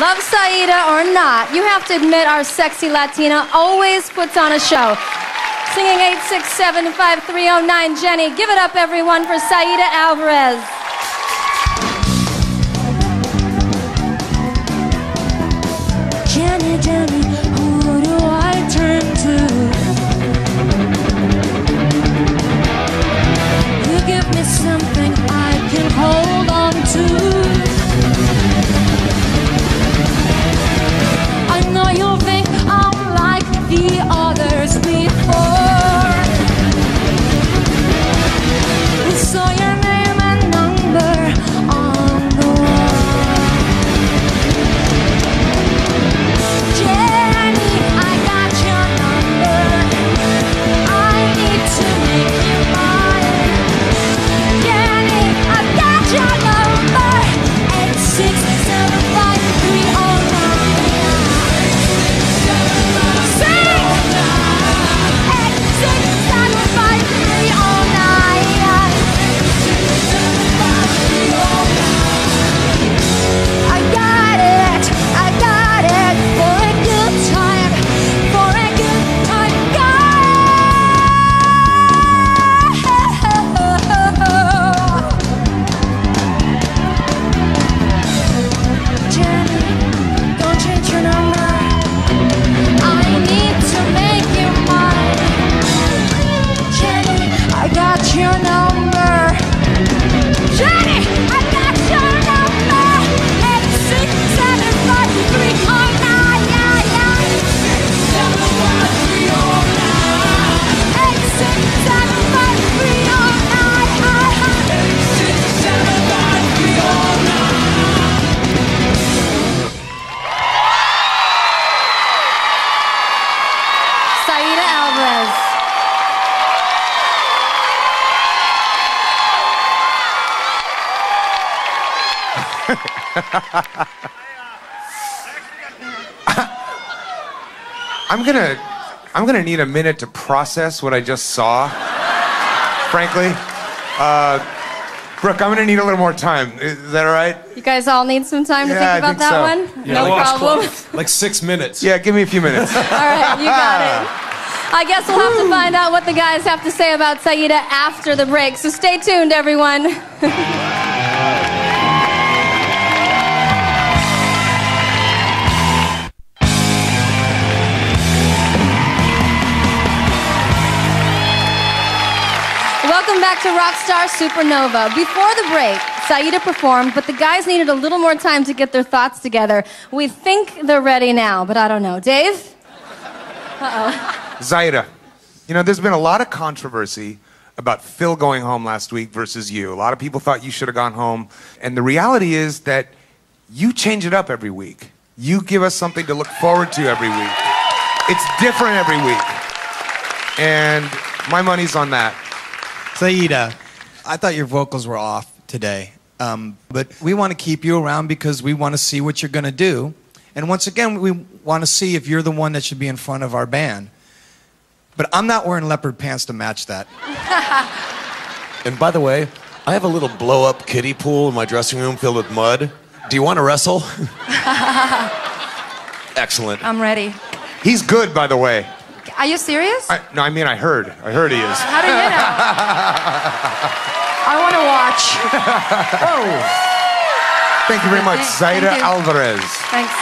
Love Zayra or not, you have to admit our sexy Latina always puts on a show. Singing 867-5309, Jenny. Give it up, everyone, for Zayra Alvarez. I'm gonna, I'm gonna need a minute to process what I just saw. frankly, uh, Brooke, I'm gonna need a little more time. Is that all right? You guys all need some time to Yeah, I think about think that so. one? Yeah, no like- problem. Like six minutes. Yeah, give me a few minutes. All right, you got it. I guess we'll have to find out what the guys have to say about Zayra after the break. So stay tuned, everyone. Back to Rockstar Supernova. Before the break, Zayra performed, but the guys needed a little more time to get their thoughts together. We think they're ready now, but I don't know. Dave? Uh oh. Zayra, you know, there's been a lot of controversy about Phil going home last week versus you. A lot of people thought you should have gone home. And the reality is that you change it up every week. You give us something to look forward to every week. It's different every week. And my money's on that. Zayra, I thought your vocals were off today. Um, but we want to keep you around because we want to see what you're going to do. And once again, we want to see if you're the one that should be in front of our band. But I'm not wearing leopard pants to match that. And by the way, I have a little blow up kiddie pool in my dressing room filled with mud. Do you want to wrestle? Excellent. I'm ready. He's good, by the way. Are you serious? I, no, I mean, I heard. I heard he is. How do you know? I want to watch. oh. Thank you very much, Thank- thank Zayra you. Alvarez. Thanks.